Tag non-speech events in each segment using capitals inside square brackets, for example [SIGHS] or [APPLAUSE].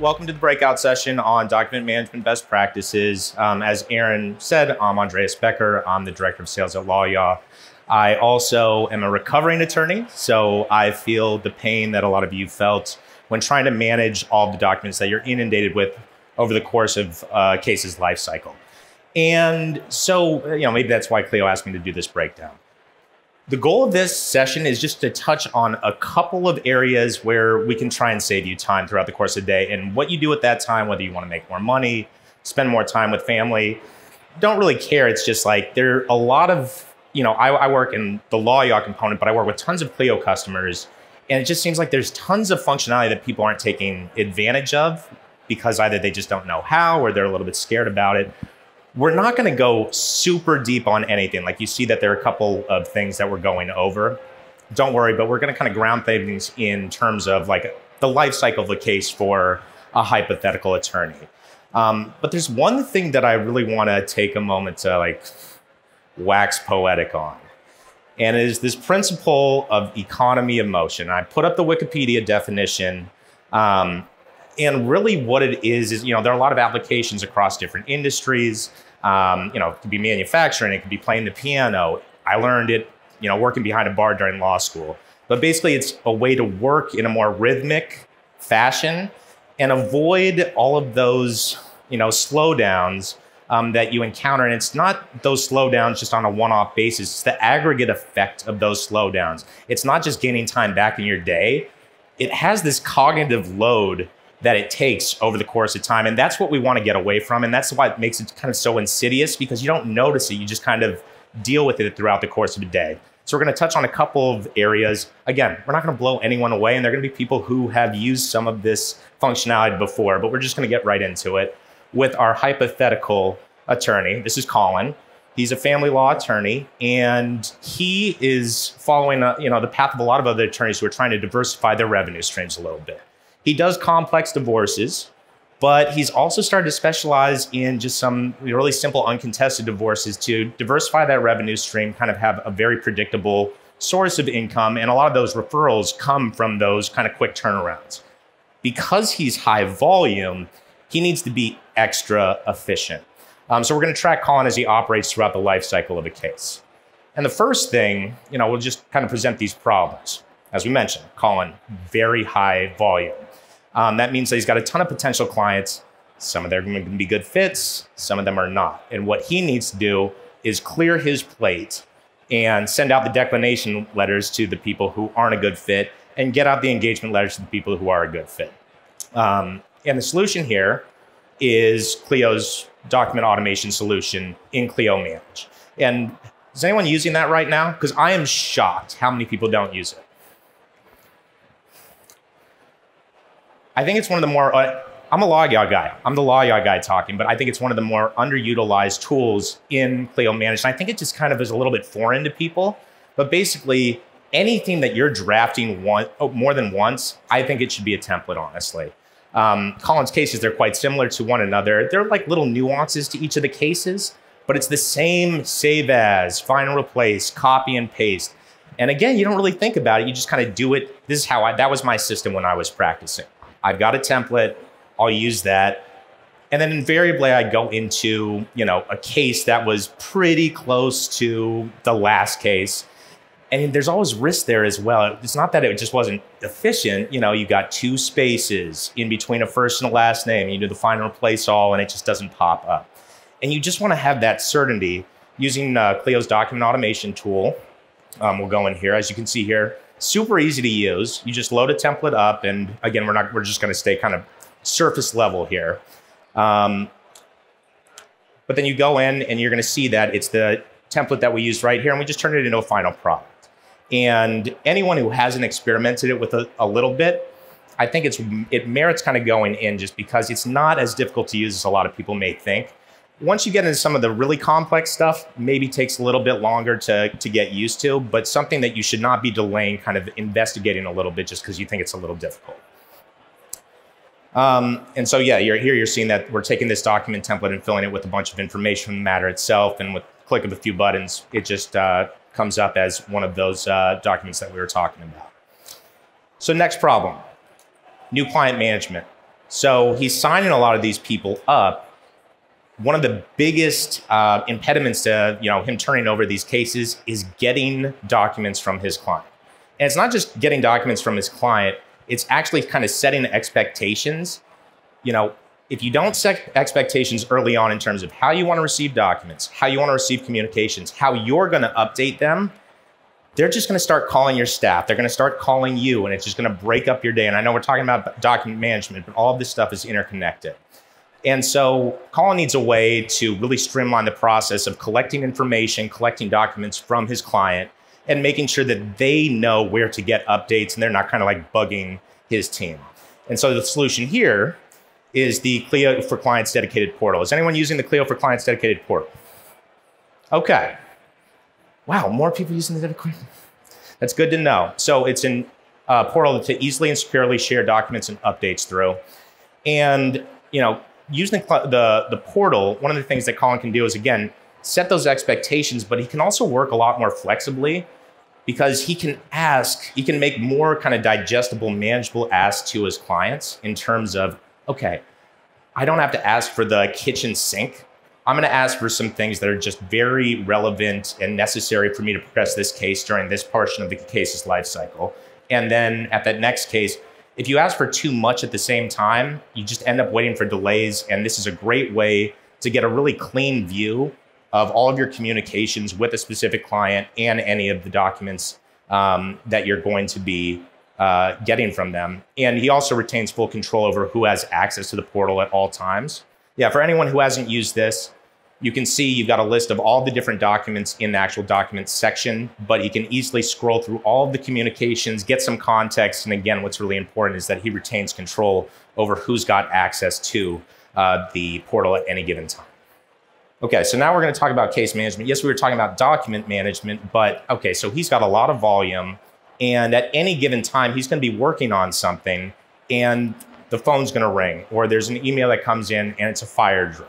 welcome to the breakout session on document management best practices. Um, as Aaron said, I'm Andreas Becker. I'm the director of sales at LawYaw. I also am a recovering attorney, so I feel the pain that a lot of you felt when trying to manage all the documents that you're inundated with over the course of uh, case's life cycle. And so, you know, maybe that's why Clio asked me to do this breakdown. The goal of this session is just to touch on a couple of areas where we can try and save you time throughout the course of the day and what you do at that time, whether you want to make more money, spend more time with family. Don't really care. It's just like there are a lot of, you know, I, I work in the LawYaw component, but I work with tons of Clio customers. And it just seems like there's tons of functionality that people aren't taking advantage of because either they just don't know how or they're a little bit scared about it we're not going to go super deep on anything. Like you see that there are a couple of things that we're going over. Don't worry, but we're going to kind of ground things in terms of like the life cycle of the case for a hypothetical attorney. Um, but there's one thing that I really want to take a moment to like wax poetic on. And it is this principle of economy of motion. I put up the Wikipedia definition. Um, and really what it is, is, you know, there are a lot of applications across different industries. Um, you know, it could be manufacturing, it could be playing the piano. I learned it, you know, working behind a bar during law school. But basically, it's a way to work in a more rhythmic fashion and avoid all of those, you know, slowdowns um, that you encounter. And it's not those slowdowns just on a one-off basis. It's the aggregate effect of those slowdowns. It's not just gaining time back in your day. It has this cognitive load that it takes over the course of time. And that's what we want to get away from. And that's why it makes it kind of so insidious because you don't notice it. You just kind of deal with it throughout the course of a day. So we're going to touch on a couple of areas. Again, we're not going to blow anyone away, and there are going to be people who have used some of this functionality before, but we're just going to get right into it with our hypothetical attorney. This is Colin. He's a family law attorney, and he is following, a, you know, the path of a lot of other attorneys who are trying to diversify their revenue streams a little bit. He does complex divorces, but he's also started to specialize in just some really simple uncontested divorces to diversify that revenue stream, kind of have a very predictable source of income. And a lot of those referrals come from those kind of quick turnarounds. Because he's high volume, he needs to be extra efficient. Um, so we're going to track Colin as he operates throughout the life cycle of a case. And the first thing, you know, we'll just kind of present these problems. As we mentioned, Colin, very high volume. Um, that means that he's got a ton of potential clients. Some of them are going to be good fits, some of them are not. And what he needs to do is clear his plate and send out the declination letters to the people who aren't a good fit and get out the engagement letters to the people who are a good fit. Um, and the solution here is Clio's document automation solution in Clio Manage. And is anyone using that right now? Because I am shocked how many people don't use it. I think it's one of the more, uh, I'm a LawYaw guy. I'm the LawYaw guy talking, but I think it's one of the more underutilized tools in Clio Manage. And I think it just kind of is a little bit foreign to people. But basically, anything that you're drafting one, oh, more than once, I think it should be a template, honestly. Um, Colin's cases, they're quite similar to one another. They're like little nuances to each of the cases, but it's the same save as, find and replace, copy and paste. And again, you don't really think about it. You just kind of do it. This is how I, that was my system when I was practicing. I've got a template, I'll use that. And then invariably I go into, you know, a case that was pretty close to the last case. And there's always risk there as well. It's not that it just wasn't efficient. You know, you got two spaces in between a first and a last name. You do the find and replace all, and it just doesn't pop up. And you just want to have that certainty using uh, Clio's document automation tool. Um, we'll go in here. As you can see here, super easy to use. You just load a template up, and again, we're not we're just going to stay kind of surface level here. Um, but then you go in, and you're going to see that it's the template that we used right here, and we just turn it into a final product. And anyone who hasn't experimented it with a, a little bit, I think it's it merits kind of going in just because it's not as difficult to use as a lot of people may think once you get into some of the really complex stuff, maybe takes a little bit longer to, to get used to, but something that you should not be delaying, kind of investigating a little bit just because you think it's a little difficult. Um, and so, yeah, you're, here you're seeing that we're taking this document template and filling it with a bunch of information from the matter itself. And with click of a few buttons, it just uh, comes up as one of those uh, documents that we were talking about. So next problem, new client management. So he's signing a lot of these people up. One of the biggest uh, impediments to you know him turning over these cases is getting documents from his client. And it's not just getting documents from his client; it's actually kind of setting expectations. You know, if you don't set expectations early on in terms of how you want to receive documents, how you want to receive communications, how you're going to update them, they're just going to start calling your staff. They're going to start calling you, and it's just going to break up your day. And I know we're talking about document management, but all of this stuff is interconnected. And so Colin needs a way to really streamline the process of collecting information, collecting documents from his client, and making sure that they know where to get updates and they're not kind of like bugging his team. And so the solution here is the Clio for Clients dedicated portal. Is anyone using the Clio for Clients dedicated portal? Okay. Wow, more people using the dedicated. That's good to know. So it's a uh, portal to easily and securely share documents and updates through. And you know, using the, the the portal, one of the things that Colin can do is again set those expectations, but he can also work a lot more flexibly because he can ask, he can make more kind of digestible, manageable asks to his clients in terms of okay, I don't have to ask for the kitchen sink. I'm going to ask for some things that are just very relevant and necessary for me to progress this case during this portion of the case's life cycle. And then at that next case, if you ask for too much at the same time, you just end up waiting for delays. And this is a great way to get a really clean view of all of your communications with a specific client and any of the documents um, that you're going to be uh, getting from them. And he also retains full control over who has access to the portal at all times. Yeah, for anyone who hasn't used this, you can see you've got a list of all the different documents in the actual documents section, but he can easily scroll through all of the communications, get some context. And again, what's really important is that he retains control over who's got access to uh, the portal at any given time. Okay, so now we're going to talk about case management. Yes, we were talking about document management, but okay, so he's got a lot of volume. And at any given time, he's going to be working on something and the phone's going to ring, or there's an email that comes in and it's a fire drill.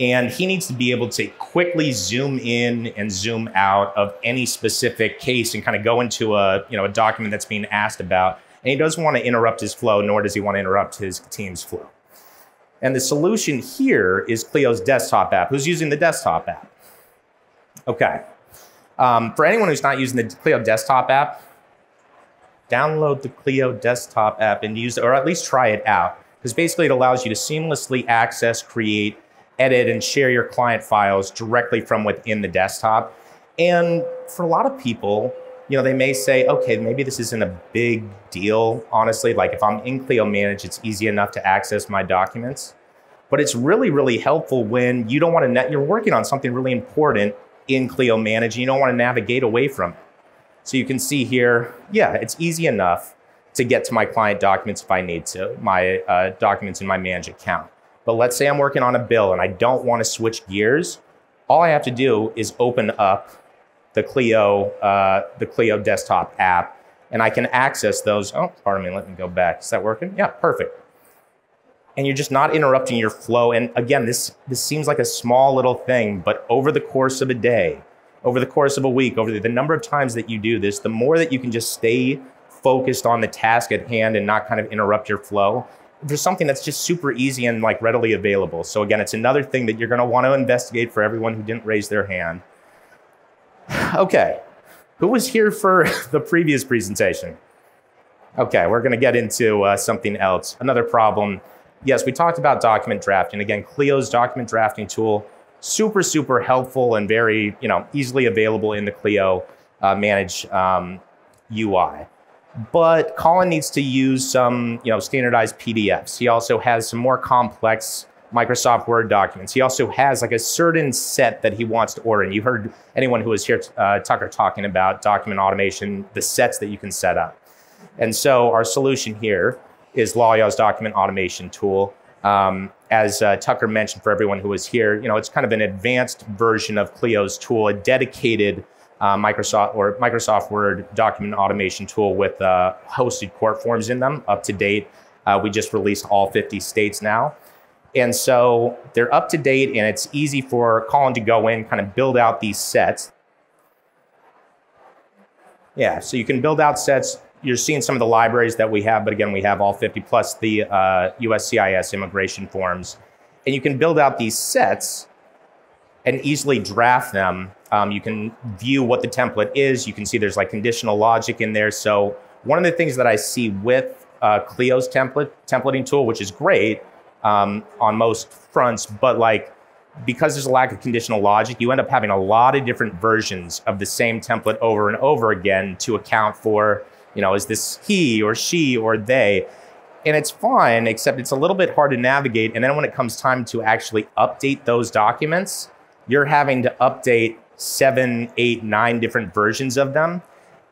And he needs to be able to quickly zoom in and zoom out of any specific case and kind of go into a, you know, a document that's being asked about. And he doesn't want to interrupt his flow, nor does he want to interrupt his team's flow. And the solution here is Clio's desktop app. Who's using the desktop app? Okay. Um, for anyone who's not using the Clio desktop app, download the Clio desktop app and use it, or at least try it out. Because basically it allows you to seamlessly access, create, edit, and share your client files directly from within the desktop. And for a lot of people, you know, they may say, okay, maybe this isn't a big deal, honestly. Like if I'm in Clio Manage, it's easy enough to access my documents. But it's really, really helpful when you don't want to, net, you're working on something really important in Clio Manage and you don't want to navigate away from it. So you can see here, yeah, it's easy enough to get to my client documents if I need to, my uh, documents in my manage account. But let's say I'm working on a bill and I don't want to switch gears. All I have to do is open up the Clio, uh, the Clio desktop app, and I can access those. Oh, pardon me, let me go back. Is that working? Yeah, perfect. And you're just not interrupting your flow. And again, this, this seems like a small little thing, but over the course of a day, over the course of a week, over the, the number of times that you do this, the more that you can just stay focused on the task at hand and not kind of interrupt your flow for something that's just super easy and like readily available. So again, it's another thing that you're going to want to investigate for everyone who didn't raise their hand. [SIGHS] Okay, who was here for [LAUGHS] the previous presentation? Okay, we're going to get into uh, something else. Another problem. Yes, we talked about document drafting. Again, Clio's document drafting tool super, super helpful and very, you know, easily available in the Clio uh, Manage um, UI. But Colin needs to use some, you know, standardized PDFs. He also has some more complex Microsoft Word documents. He also has like a certain set that he wants to order. And you heard anyone who was here, uh, Tucker, talking about document automation, the sets that you can set up. And so our solution here is Lawyaw's document automation tool. Um, as uh, Tucker mentioned for everyone who was here, you know, it's kind of an advanced version of Clio's tool, a dedicated uh, Microsoft or Microsoft Word document automation tool with uh, hosted court forms in them, up to date. Uh, we just released all 50 states now. And so they're up to date and it's easy for Colin to go in, kind of build out these sets. Yeah, so you can build out sets you're seeing some of the libraries that we have, but again, we have all 50 plus the uh, USCIS immigration forms. And you can build out these sets and easily draft them. Um, you can view what the template is. You can see there's like conditional logic in there. So one of the things that I see with uh, Clio's template templating tool, which is great um, on most fronts, but like because there's a lack of conditional logic, you end up having a lot of different versions of the same template over and over again to account for, you know, is this he or she or they? And it's fine, except it's a little bit hard to navigate. And then when it comes time to actually update those documents, you're having to update seven, eight, nine different versions of them.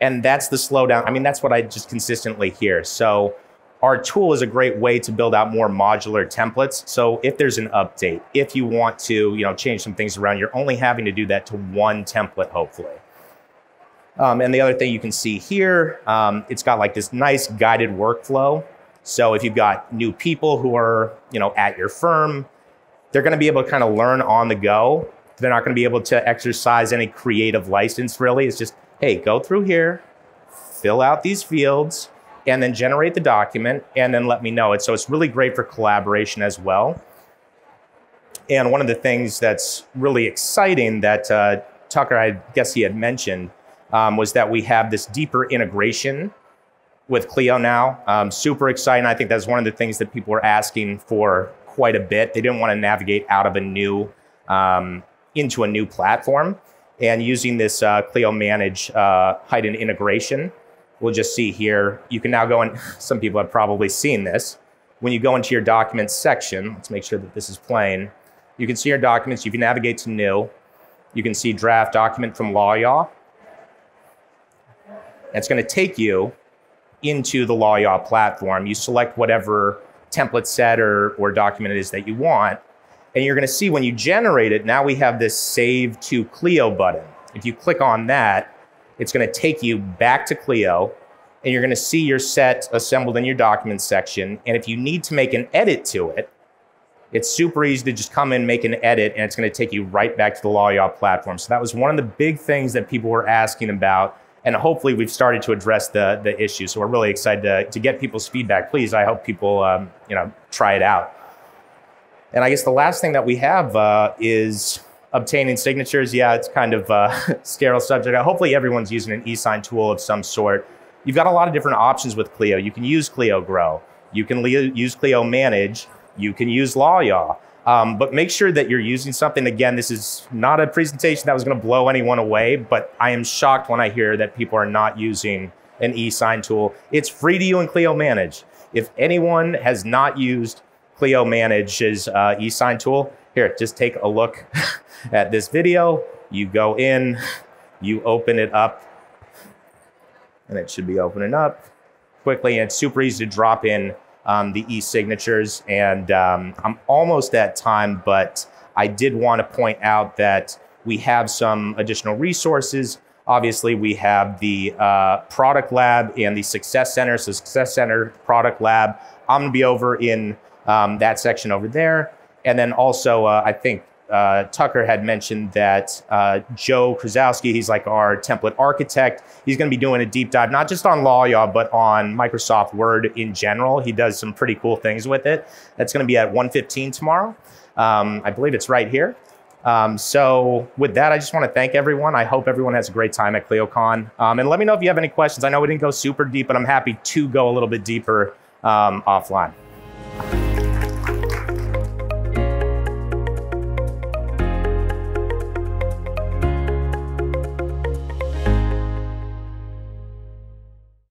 And that's the slowdown. I mean, that's what I just consistently hear. So our tool is a great way to build out more modular templates. So if there's an update, if you want to, you know, change some things around, you're only having to do that to one template, hopefully. Um, and the other thing you can see here, um, it's got like this nice guided workflow. So if you've got new people who are, you know, at your firm, they're going to be able to kind of learn on the go. They're not going to be able to exercise any creative license really. It's just, hey, go through here, fill out these fields, and then generate the document and then let me know it. So it's really great for collaboration as well. And one of the things that's really exciting that uh, Tucker, I guess he had mentioned, um, was that we have this deeper integration with Clio now. Um, super exciting. I think that's one of the things that people were asking for quite a bit. They didn't want to navigate out of a new um, into a new platform. And using this uh, Clio Manage uh, integration we'll just see here, you can now go and [LAUGHS] some people have probably seen this. When you go into your documents section, let's make sure that this is plain. You can see your documents, you can navigate to new. You can see draft document from LawYaw. It's gonna take you into the LawYaw platform. You select whatever template set or, or document it is that you want. And you're gonna see when you generate it, now we have this save to Clio button. If you click on that, it's going to take you back to Clio and you're going to see your set assembled in your documents section. And if you need to make an edit to it, it's super easy to just come in, make an edit, and it's going to take you right back to the LawYaw platform. So that was one of the big things that people were asking about. And hopefully we've started to address the, the issue. So we're really excited to, to get people's feedback. Please, I hope people um, you know, try it out. And I guess the last thing that we have uh, is obtaining signatures, yeah, it's kind of a [LAUGHS] sterile subject. Hopefully everyone's using an e-sign tool of some sort. You've got a lot of different options with Clio. You can use Clio Grow. You can use Clio Manage. You can use LawYaw. Um, but make sure that you're using something. Again, this is not a presentation that was going to blow anyone away, but I am shocked when I hear that people are not using an e-sign tool. It's free to you in Clio Manage. If anyone has not used Clio Manage's uh, e-sign tool, here, just take a look [LAUGHS] at this video. You go in, you open it up, and it should be opening up quickly. And super easy to drop in um, the e-signatures. And um, I'm almost at time, but I did want to point out that we have some additional resources. Obviously, we have the uh, product lab and the success center. So success center, product lab. I'm to be over in um, that section over there. And then also, uh, I think uh, Tucker had mentioned that uh, Joe Krasowski, he's like our template architect. He's going to be doing a deep dive, not just on LawYaw, but on Microsoft Word in general. He does some pretty cool things with it. That's going to be at 1:15 tomorrow. Um, I believe it's right here. Um, so with that, I just want to thank everyone. I hope everyone has a great time at ClioCon. Um, and let me know if you have any questions. I know we didn't go super deep, but I'm happy to go a little bit deeper um, offline.